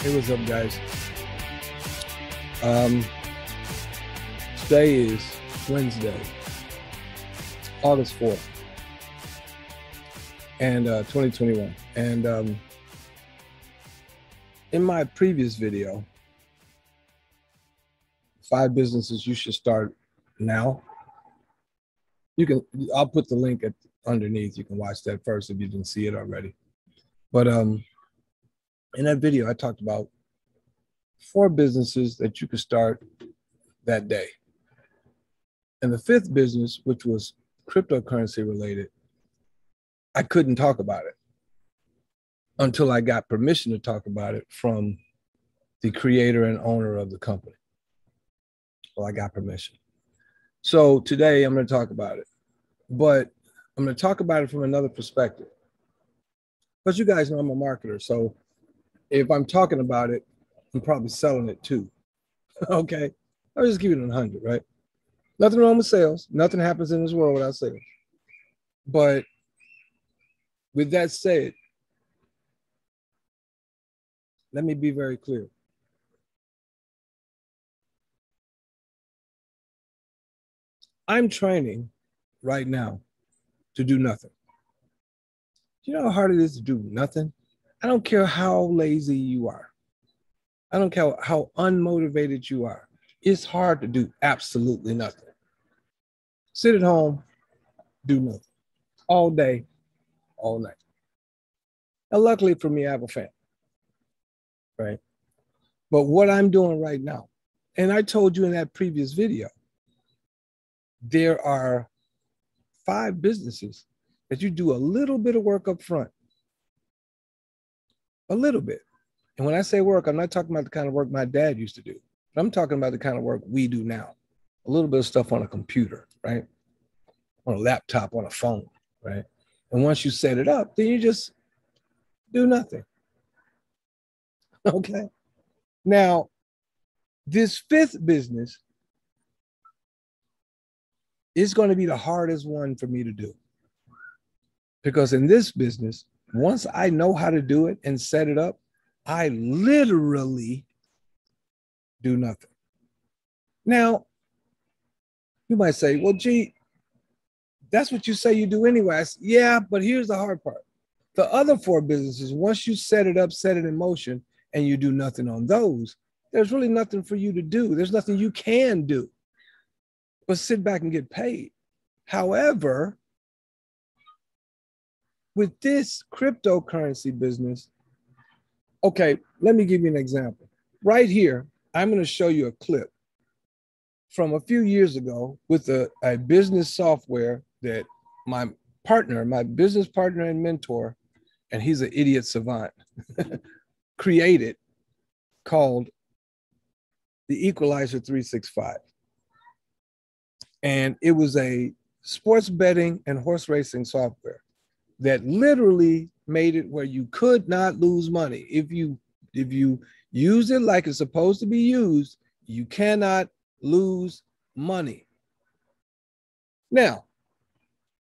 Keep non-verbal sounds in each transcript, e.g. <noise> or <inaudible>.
Hey, what's up, guys? Um, today is Wednesday, August 4th, and uh, 2021. And um, in my previous video, five businesses you should start now. You can, I'll put the link at underneath. You can watch that first if you didn't see it already. But um, in that video, I talked about four businesses that you could start that day. And the fifth business, which was cryptocurrency related, I couldn't talk about it until I got permission to talk about it from the creator and owner of the company. Well, I got permission. So today I'm going to talk about it, but I'm going to talk about it from another perspective. But you guys know I'm a marketer, so if I'm talking about it, I'm probably selling it too. <laughs> okay. I'll just give it a 100, right? Nothing wrong with sales. Nothing happens in this world without sales. But with that said, let me be very clear. I'm training right now to do nothing. Do you know how hard it is to do nothing? I don't care how lazy you are. I don't care how unmotivated you are. It's hard to do absolutely nothing. Sit at home, do nothing all day, all night. And luckily for me, I have a family, right? But what I'm doing right now, and I told you in that previous video, there are five businesses that you do a little bit of work up front a little bit. And when I say work, I'm not talking about the kind of work my dad used to do. I'm talking about the kind of work we do now. A little bit of stuff on a computer, right? On a laptop, on a phone, right? And once you set it up, then you just do nothing. <laughs> Okay. Now, this fifth business is going to be the hardest one for me to do. Because in this business, once I know how to do it and set it up, I literally do nothing. Now, you might say, well, gee, that's what you say you do anyway. Say, yeah, but here's the hard part. The other four businesses, once you set it up, set it in motion, and you do nothing on those, there's really nothing for you to do. There's nothing you can do but sit back and get paid. However, with this cryptocurrency business, okay, let me give you an example. Right here, I'm going to show you a clip from a few years ago with a, a business software that my partner, my business partner and mentor, and he's an idiot savant, <laughs> created called the Equalizer 365. And it was a sports betting and horse racing software that literally made it where you could not lose money. If you if you use it like it's supposed to be used you cannot lose money. Now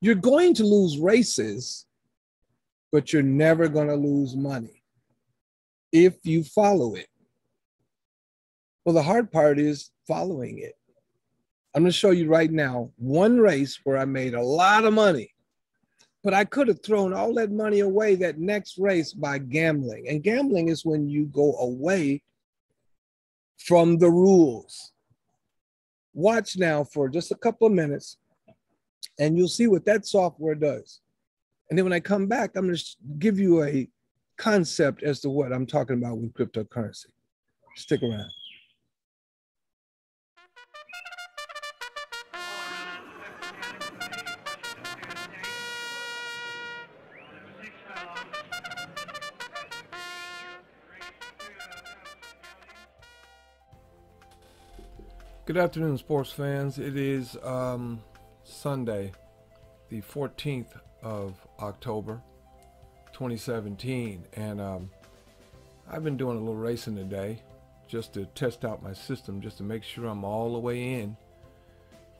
you're going to lose races but you're never going to lose money if you follow it. Well the hard part is following it. I'm going to show you right now one race where i made a lot of money but I could have thrown all that money away that next race by gambling. And gambling is when you go away from the rules. Watch now for just a couple of minutes and you'll see what that software does. And then when I come back, I'm going to give you a concept as to what I'm talking about with cryptocurrency. Stick around. Good afternoon, sports fans. It is um, Sunday, the 14th of October, 2017, and um, I've been doing a little racing today just to test out my system, just to make sure I'm all the way in,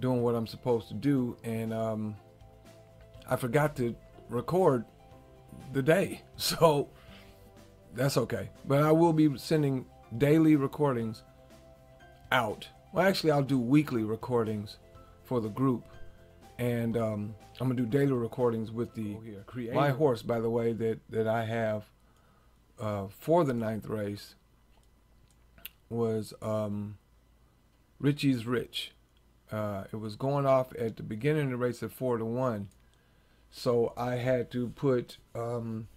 doing what I'm supposed to do, and um, I forgot to record the day. <laughs> So that's okay. But I will be sending daily recordings out. Well, actually, I'll do weekly recordings for the group, and um, I'm gonna do daily recordings with the oh, my horse. By the way, that that I have uh, for the ninth race was um, Richie's Rich. Uh, it was going off at the beginning of the race at four to one, so I had to put um,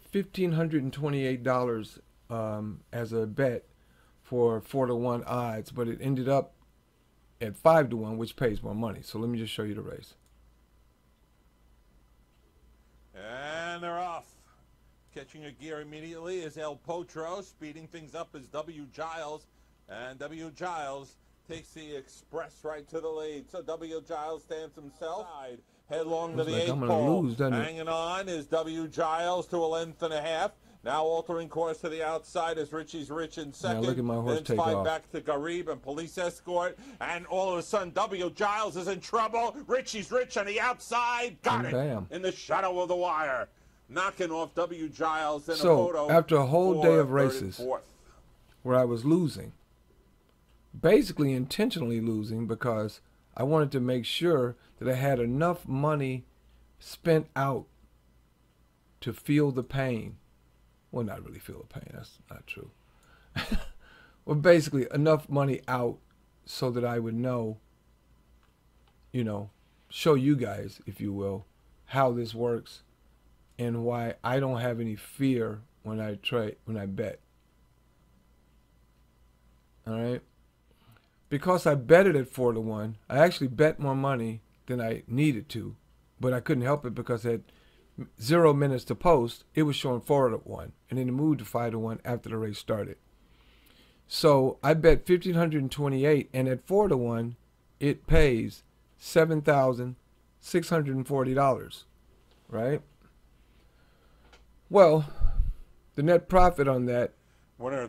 fifteen hundred and twenty-eight dollars um, as a bet for four to one odds, but it ended up at five to one, which pays more money. So let me just show you the race. And they're off. Catching a gear immediately is El Potro. Speeding things up is W. Giles. And W. Giles takes the express right to the lead. So W. Giles stands himself. Headlong to the like eight pole. Lose, Hanging on is W. Giles to a length and a half. Now altering course to the outside as Richie's Rich in second. Now look at my horse then take off. back to Garib and police escort. And all of a sudden, W. Giles is in trouble. Richie's Rich on the outside. Got and it. Bam. In the shadow of the wire. Knocking off W. Giles in so, a photo. after a whole day of races where I was losing, basically intentionally losing because I wanted to make sure that I had enough money spent out to feel the pain well, not really feel the pain. That's not true. <laughs> well, basically, enough money out so that I would know, you know, show you guys, if you will, how this works and why I don't have any fear when I trade, when I bet. All right. Because I betted at four to one, I actually bet more money than I needed to, but I couldn't help it because at zero minutes to post, it was showing four to one, and then it moved to five to one after the race started. So I bet fifteen hundred and twenty-eight, and at four to one, it pays seven thousand six hundred and forty dollars, right? Well, the net profit on that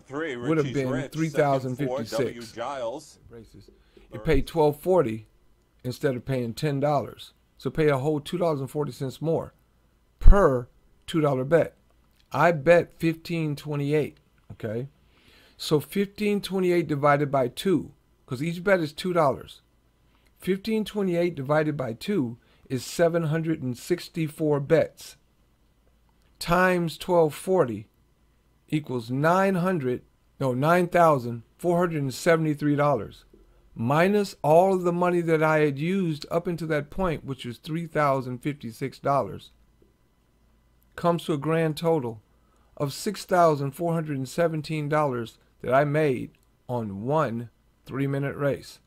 three would have been three thousand fifty-six. Giles races. It paid twelve forty instead of paying ten dollars, so pay a whole two dollars and forty cents more per $2 bet. I bet 1528, okay? So 1528 divided by 2, because each bet is $2. 1528 divided by 2 is 764 bets. Times 1240 equals 900, no, $9,473 minus all of the money that I had used up until that point, which was $3,056 comes to a grand total of $6,417 that I made on one three minute race.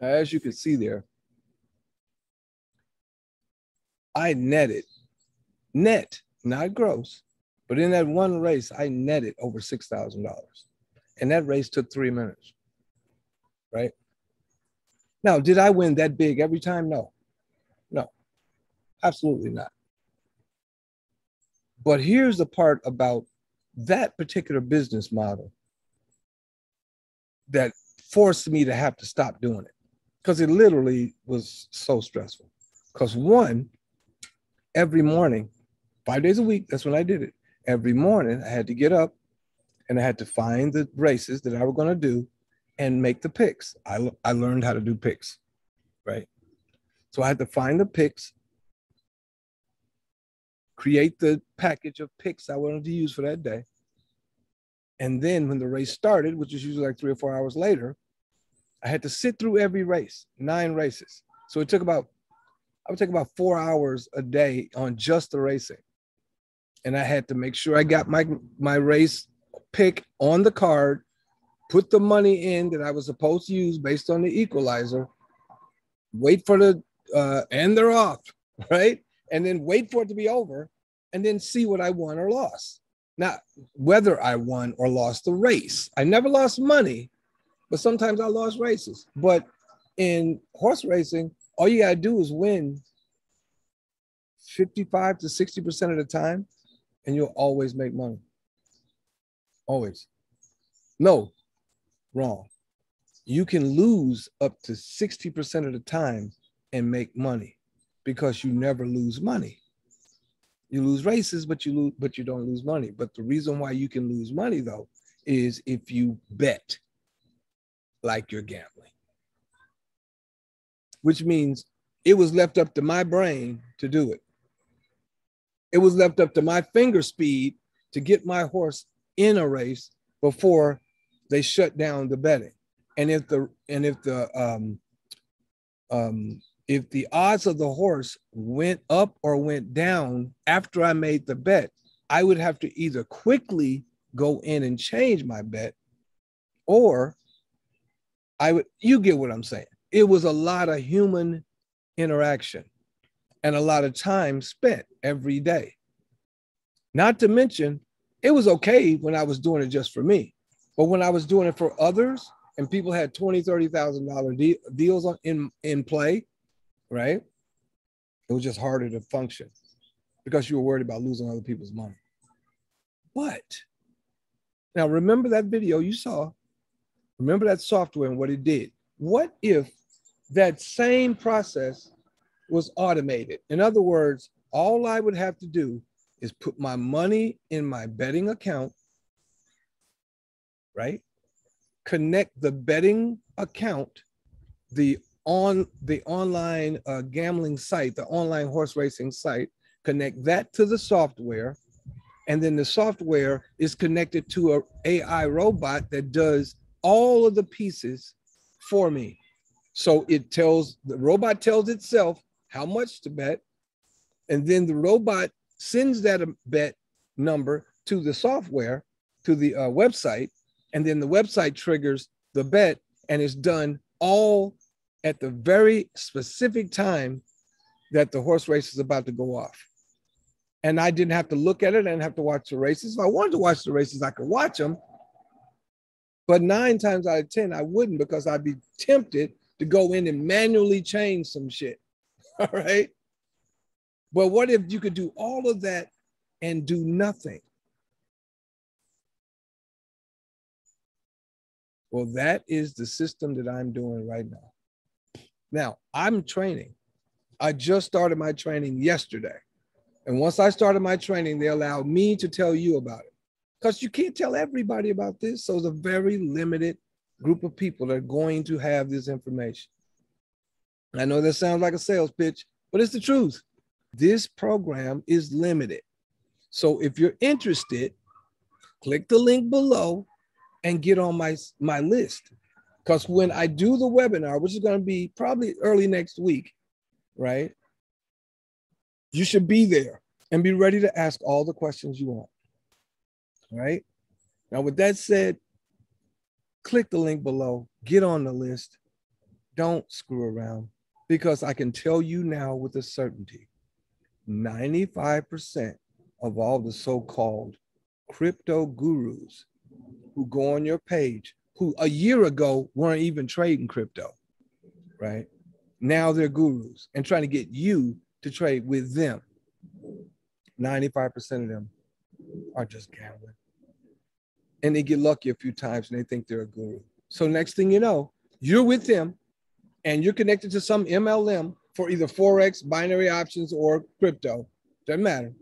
As you can see there, I netted, net, not gross, but in that one race, I netted over $6,000. And that race took three minutes, right? Now, did I win that big every time? No, no, absolutely not. But here's the part about that particular business model that forced me to have to stop doing it because it literally was so stressful. Because one, every morning, five days a week, that's when I did it. Every morning, I had to get up and I had to find the races that I was going to do and make the picks. I, I learned how to do picks, right? So I had to find the picks create the package of picks I wanted to use for that day. And then when the race started, which is usually like three or four hours later, I had to sit through every race, nine races. So it took about, I would take about four hours a day on just the racing. And I had to make sure I got my my race pick on the card, put the money in that I was supposed to use based on the equalizer, wait for the uh, and they're off, <laughs> right? And then wait for it to be over and then see what I won or lost. Not whether I won or lost the race, I never lost money, but sometimes I lost races. But in horse racing, all you got to do is win 55 to 60% of the time, and you'll always make money. Always. No, wrong. You can lose up to 60% of the time and make money because you never lose money. You lose races, but you lose, but you don't lose money. But the reason why you can lose money though is if you bet like you're gambling, which means it was left up to my brain to do it. It was left up to my finger speed to get my horse in a race before they shut down the betting. And if the and if the um, um, if the odds of the horse went up or went down after I made the bet, I would have to either quickly go in and change my bet, or I would. You get what I'm saying? It was a lot of human interaction and a lot of time spent every day. Not to mention, it was okay when I was doing it just for me. But when I was doing it for others and people had twenty, thirty thousand dollar deals on, in in play, right? It was just harder to function because you were worried about losing other people's money. But now remember that video you saw. Remember that software and what it did. What if that same process was automated? In other words, all I would have to do is put my money in my betting account right? Connect the betting account, the on the online uh, gambling site, the online horse racing site, connect that to the software, and then the software is connected to a AI robot that does all of the pieces for me. So it tells the robot tells itself how much to bet, and then the robot sends that bet number to the software, to the uh, website, and then the website triggers the bet and it's done all at the very specific time that the horse race is about to go off. And I didn't have to look at it. I didn't have to watch the races. If I wanted to watch the races, I could watch them. But nine times out of 10, I wouldn't because I'd be tempted to go in and manually change some shit. <laughs> All right. But what if you could do all of that and do nothing? Well, that is the system that I'm doing right now. Now, I'm training. I just started my training yesterday. And once I started my training, they allowed me to tell you about it. Because you can't tell everybody about this. So it's a very limited group of people that are going to have this information. I know that sounds like a sales pitch, but it's the truth. This program is limited. So if you're interested, click the link below and get on my my list because when i do the webinar which is going to be probably early next week right you should be there and be ready to ask all the questions you want right? Now with that said click the link below get on the list. Don't screw around because i can tell you now with a certainty 95% of all the so-called crypto gurus who go on your page who a year ago weren't even trading crypto, right? Now they're gurus and trying to get you to trade with them. 95% of them are just gambling. And they get lucky a few times and they think they're a guru. So next thing you know, you're with them and you're connected to some MLM for either Forex, binary options, or crypto. Doesn't matter.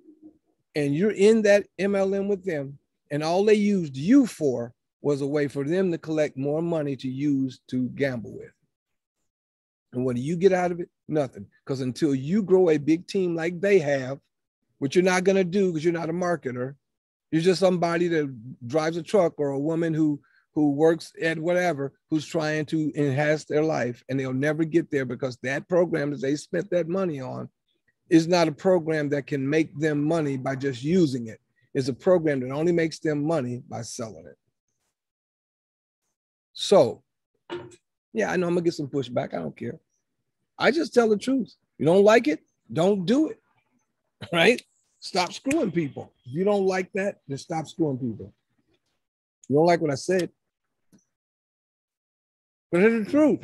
And you're in that MLM with them and all they used you for was a way for them to collect more money to use to gamble with. And what do you get out of it? Nothing. Because until you grow a big team like they have, which you're not going to do because you're not a marketer, you're just somebody that drives a truck or a woman who who works at whatever who's trying to enhance their life and they'll never get there because that program that they spent that money on is not a program that can make them money by just using it. it is a program that only makes them money by selling it. So, yeah, I know I'm gonna get some pushback. I don't care. I just tell the truth. You don't like it, don't do it. <laughs> Right? Stop screwing people. If you don't like that, then stop screwing people. You don't like what I said. But it's the truth.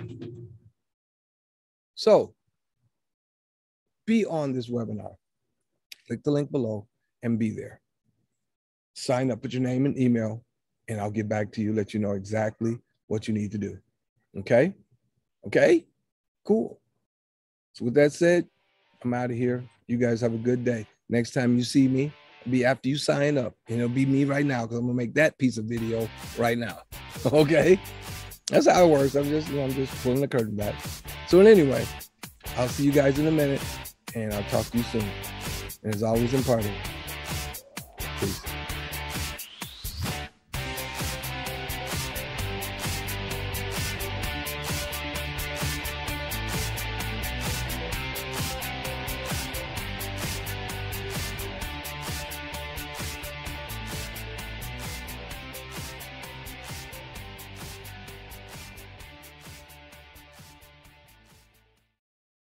So be on this webinar. Click the link below and be there sign up, put your name and email, and I'll get back to you, let you know exactly what you need to do. Okay? Okay? Cool. So, with that said, I'm out of here. You guys have a good day. Next time you see me, be after you sign up, and it'll be me right now because I'm gonna make that piece of video right now. <laughs> Okay, that's how it works. I'm just, you know, I'm just pulling the curtain back. So anyway, I'll see you guys in a minute, and I'll talk to you soon. And as always, in parting, peace.